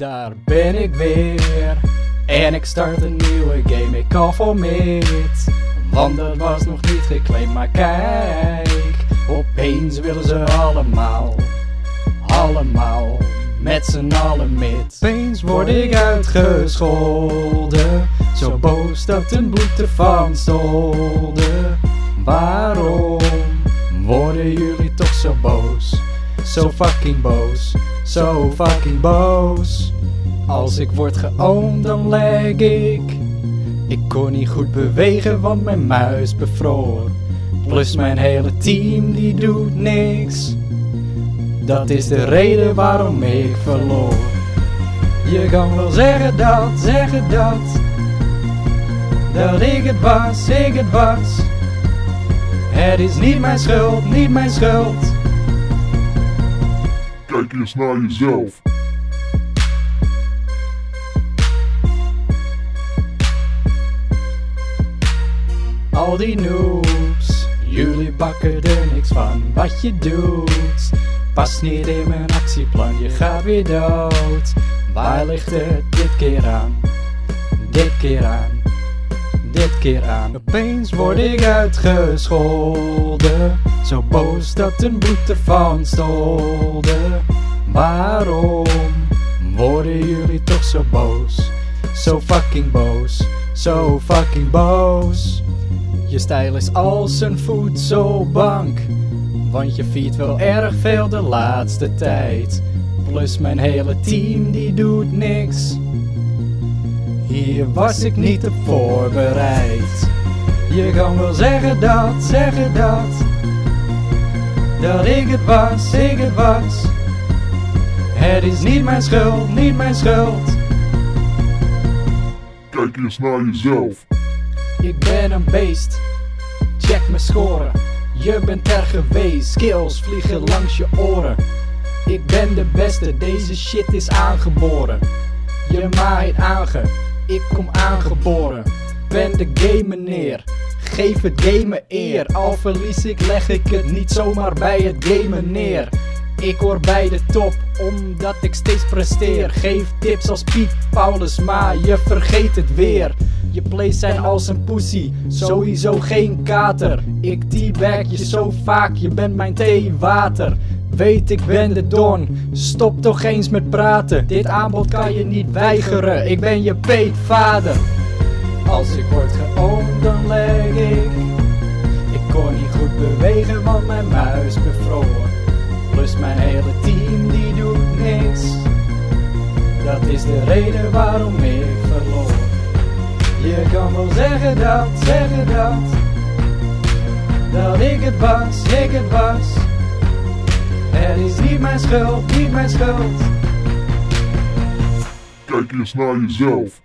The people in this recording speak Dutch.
daar ben ik weer. En ik start een nieuwe game, ik call voor mid. Want dat was nog niet geclaimd, maar kijk. Opeens willen ze allemaal, allemaal, met z'n allen mid. Opeens word ik uitgescholden, zo boos dat een bloed ervan stolde. Waarom worden jullie toch zo boos? Zo fucking boos, zo fucking boos. Als ik word geowned dan leg ik. Ik kon niet goed bewegen want mijn muis bevroor. Plus mijn hele team die doet niks. Dat is de reden waarom ik verloor. Je kan wel zeggen dat, zeggen dat. Dat ik het was, ik het was. Het is niet mijn schuld, niet mijn schuld. Kijk eens naar jezelf. Al die noobs, jullie bakken er niks van wat je doet. Past niet in mijn actieplan, je gaat weer dood. Waar ligt het dit keer aan? Dit keer aan, dit keer aan. Opeens word ik uitgescholden, zo boos dat een bloed ervan stolde. Waarom worden jullie toch zo boos? Zo fucking boos, zo fucking boos. Je stijl is als een voedselbank. Want je fiet wel erg veel de laatste tijd. Plus mijn hele team die doet niks. Hier was ik niet op voorbereid. Je kan wel zeggen dat, zeggen dat. Dat ik het was, ik het was. Het is niet mijn schuld, niet mijn schuld. Kijk eens naar jezelf. Ik ben een beest. Check mijn score. Je bent er geweest. Skills vliegen langs je oren. Ik ben de beste. Deze shit is aangeboren. Je maait aange. Ik kom aangeboren. Ben de game neer. Geef het gamen eer. Al verlies ik, leg ik het niet zomaar bij het gamen neer. Ik hoor bij de top, omdat ik steeds presteer. Geef tips als Piet, Paulus, maar je vergeet het weer. Je plays zijn als een pussy, sowieso geen kater. Ik teabag je zo vaak, je bent mijn theewater. Weet ik ben de don, stop toch eens met praten. Dit aanbod kan je niet weigeren, ik ben je peetvader. Als ik word geowned dan leg ik. Ik kon niet goed bewegen want mijn muis bevroor. Plus mijn hele team die doet niks. Dat is de reden waarom ik verloor. Je kan wel zeggen dat, zeggen dat. Dat ik het was, ik het was. Het is niet mijn schuld, niet mijn schuld. Kijk eens naar jezelf.